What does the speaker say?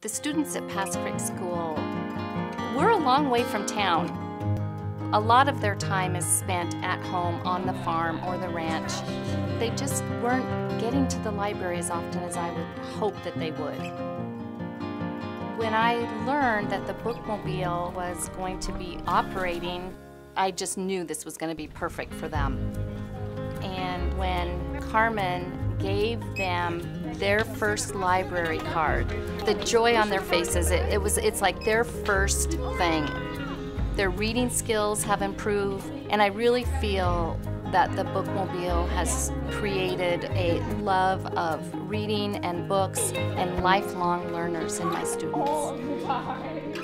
The students at Pass Creek School, we're a long way from town. A lot of their time is spent at home, on the farm, or the ranch. They just weren't getting to the library as often as I would hope that they would. When I learned that the bookmobile was going to be operating, I just knew this was going to be perfect for them. And when Carmen gave them their first library card. The joy on their faces, it, it, was it's like their first thing. Their reading skills have improved, and I really feel that the bookmobile has created a love of reading and books and lifelong learners in my students. Oh,